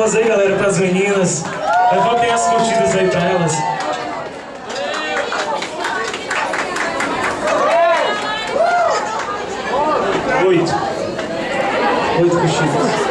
palmas aí, galera, pras meninas. É Levantem é as curtidas aí pra elas. Oito. Oito curtidas.